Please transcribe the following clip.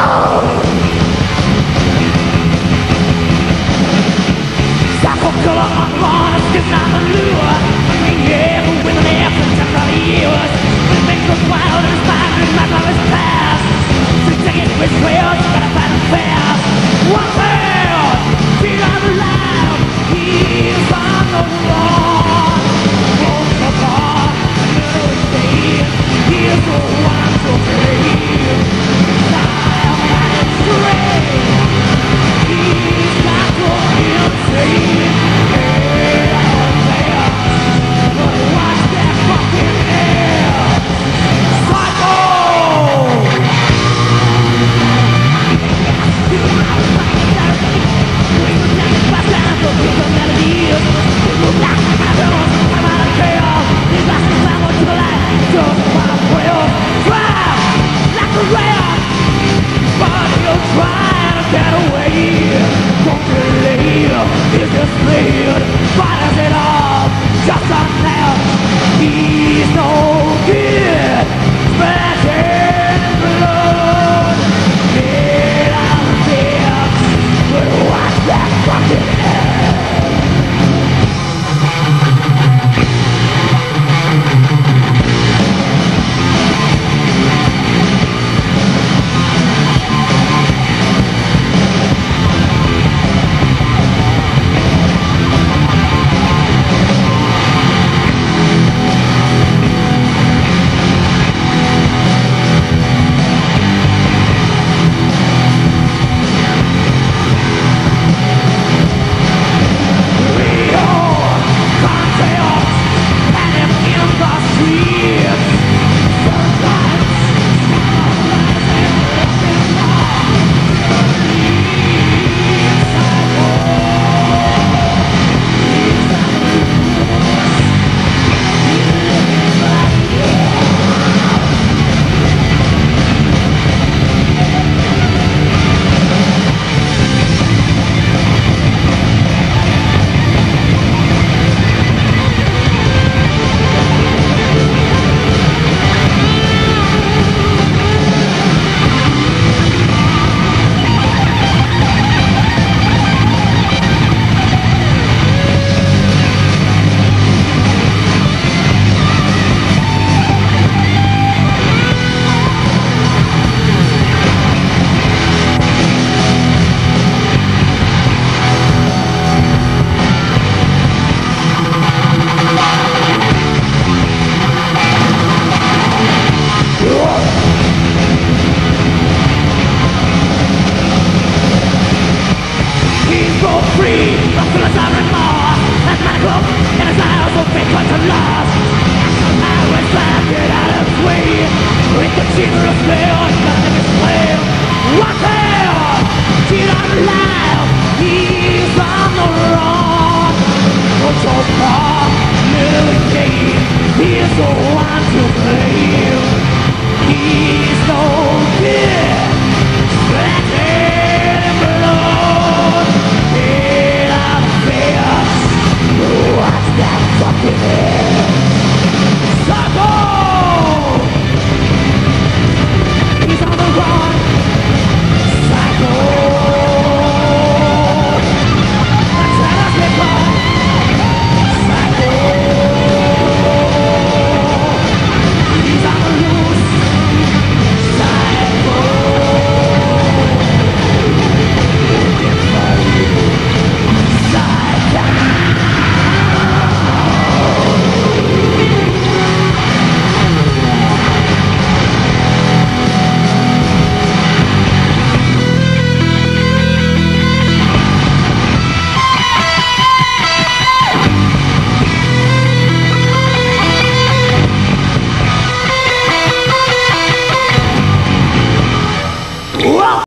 Wow. alive